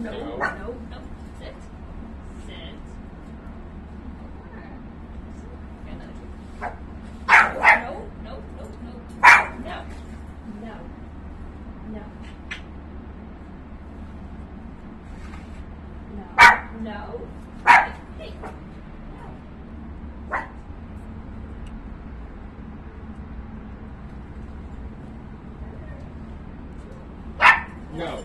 No, no, no. Sit. Sit. No, no, no, no. No. No. No. No. No. No.